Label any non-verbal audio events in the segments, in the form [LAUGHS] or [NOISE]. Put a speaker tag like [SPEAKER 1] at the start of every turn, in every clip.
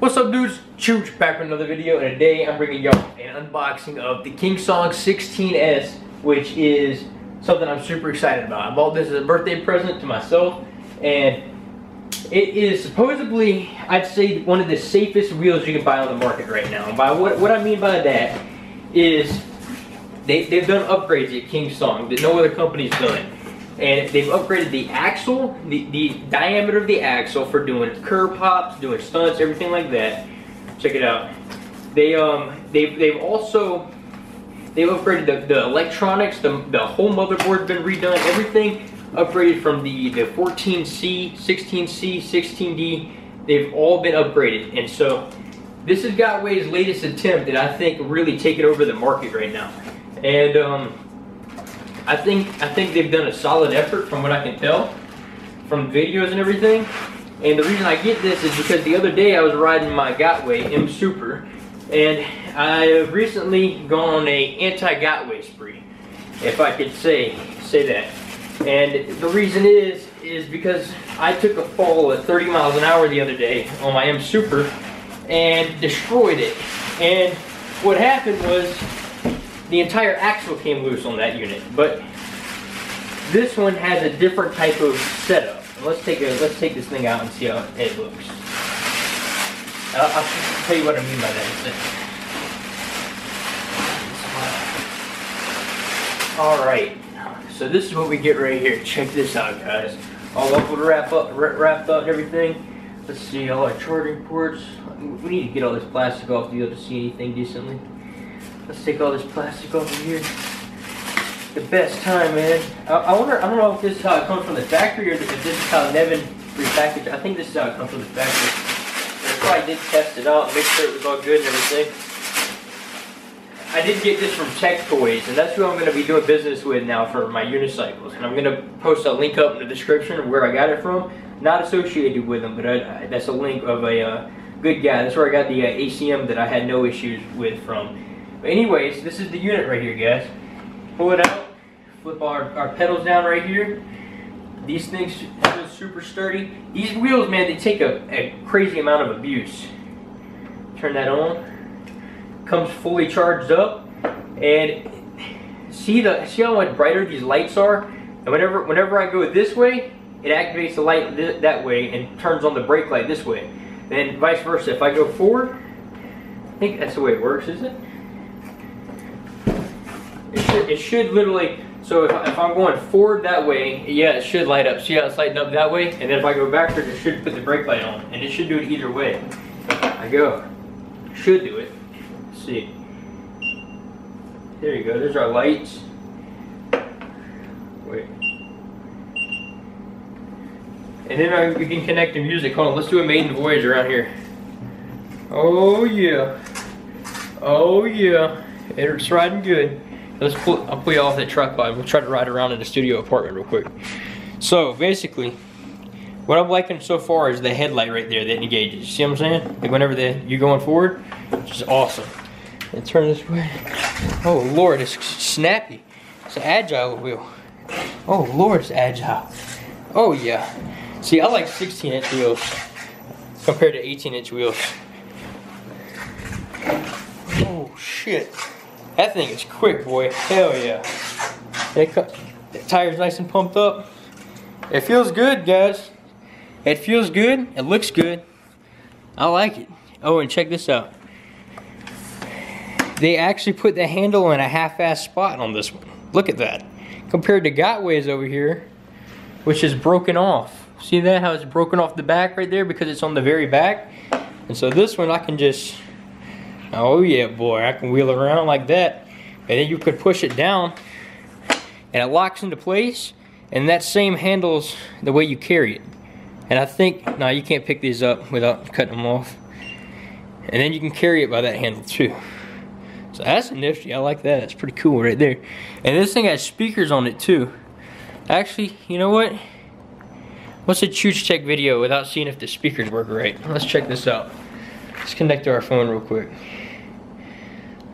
[SPEAKER 1] What's up dudes? Chooch back with another video and today I'm bringing y'all an unboxing of the Kingsong 16S which is something I'm super excited about. I bought this as a birthday present to myself and it is supposedly, I'd say, one of the safest wheels you can buy on the market right now. And by what, what I mean by that is they, they've done upgrades at Kingsong that no other company's done and they've upgraded the axle, the, the diameter of the axle for doing curb hops, doing stunts, everything like that. Check it out. They um they've they've also they've upgraded the, the electronics, the, the whole motherboard's been redone, everything upgraded from the, the 14C, 16C, 16D, they've all been upgraded. And so this is Gotway's latest attempt that I think really taking over the market right now. And um, I think I think they've done a solid effort from what I can tell from videos and everything. And the reason I get this is because the other day I was riding my Gotway M Super and I have recently gone on a anti-Gotway spree, if I could say say that. And the reason is is because I took a fall at 30 miles an hour the other day on my M Super and destroyed it. And what happened was the entire axle came loose on that unit. But this one has a different type of setup. Let's take a let's take this thing out and see how it looks. I'll, I'll tell you what I mean by that. All right, so this is what we get right here. Check this out, guys. All up wrap up, wrapped up, everything. Let's see all our charging ports. We need to get all this plastic off to be able to see anything decently. Let's take all this plastic off of here. The best time, man. I, I, wonder, I don't know if this is how it comes from the factory or if this is how Nevin repackaged I think this is how it comes from the factory. I probably did test it out, make sure it was all good and everything. I did get this from Tech Toys, and that's who I'm going to be doing business with now for my unicycles. And I'm going to post a link up in the description of where I got it from. Not associated with them, but I, I, that's a link of a uh, good guy. That's where I got the uh, ACM that I had no issues with from. But anyways, this is the unit right here, guys. Pull it out, flip our, our pedals down right here. These things feel super sturdy. These wheels, man, they take a, a crazy amount of abuse. Turn that on. Comes fully charged up. And see the see how much brighter these lights are? And whenever whenever I go this way, it activates the light th that way and turns on the brake light this way. Then vice versa. If I go forward, I think that's the way it works, is it? It should, it should literally, so if, if, I'm going forward that way, yeah, it should light up. See how it's lighting up that way? And then if I go backwards, it should put the brake light on. And it should do it either way. I go. Should do it. Let's see. There you go. There's our lights. Wait. And then I, we can connect the music. Hold on, let's do a maiden voyage around here. Oh yeah. Oh yeah. It's riding good. Let's pull, I'll pull you off that tripod. We'll try to ride around in the studio apartment real quick. So basically, what I'm liking so far is the headlight right there that engages. See what I'm saying? Like whenever the, you're going forward, which is awesome. And turn this way. Oh Lord, it's snappy. It's an agile wheel. Oh Lord, it's agile. Oh yeah. See, I like 16 inch wheels compared to 18 inch wheels. Oh shit. That thing is quick, boy. Hell yeah. The tire's nice and pumped up. It feels good, guys. It feels good. It looks good. I like it. Oh, and check this out. They actually put the handle in a half-ass spot on this one. Look at that. Compared to Gotway's over here, which is broken off. See that, how it's broken off the back right there because it's on the very back? And so this one I can just Oh yeah, boy, I can wheel it around like that. And then you could push it down and it locks into place and that same handles the way you carry it. And I think, no, you can't pick these up without cutting them off. And then you can carry it by that handle too. So that's nifty, I like that, that's pretty cool right there. And this thing has speakers on it too. Actually, you know what? What's a chooch check video without seeing if the speakers work right? Let's check this out. Let's connect to our phone real quick.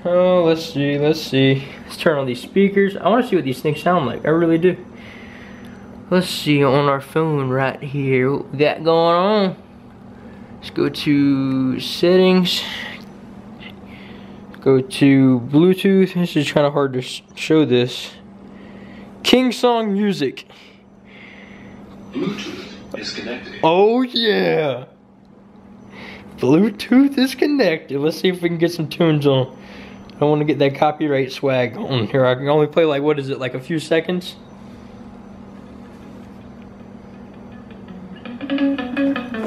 [SPEAKER 1] Oh, let's see, let's see. Let's turn on these speakers. I want to see what these things sound like. I really do. Let's see on our phone right here what we got going on. Let's go to settings. Go to Bluetooth. This is kind of hard to show this. King Song Music.
[SPEAKER 2] Bluetooth is connected.
[SPEAKER 1] Oh yeah. Bluetooth is connected. Let's see if we can get some tunes on. I don't want to get that copyright swag on here. I can only play like, what is it, like a few seconds?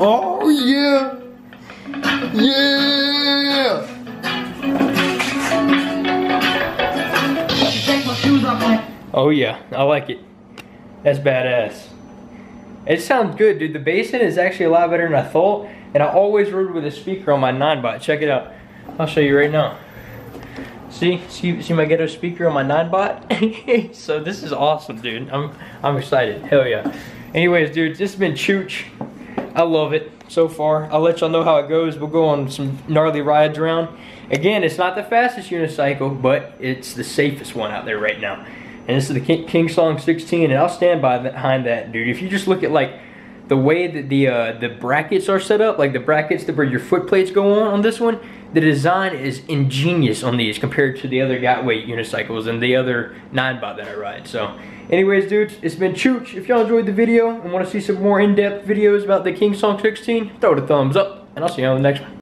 [SPEAKER 1] Oh yeah! Yeah! Oh yeah, I like it. That's badass. It sounds good, dude. The bass in is actually a lot better than I thought. And I always rode with a speaker on my Ninebot. Check it out. I'll show you right now. See, see, see my ghetto speaker on my Ninebot? [LAUGHS] so this is awesome, dude. I'm, I'm excited. Hell yeah. Anyways, dude, this has been Chooch. I love it so far. I'll let y'all know how it goes. We'll go on some gnarly rides around. Again, it's not the fastest unicycle, but it's the safest one out there right now. And this is the King Song 16, and I'll stand by behind that, dude. If you just look at like the way that the uh, the brackets are set up, like the brackets that where your foot plates go on on this one, the design is ingenious on these compared to the other Gotway unicycles and the other Ninebot that I ride. So, anyways, dudes, it's been Chooch. If y'all enjoyed the video and want to see some more in-depth videos about the King Song 16, throw it a thumbs up, and I'll see you on the next one.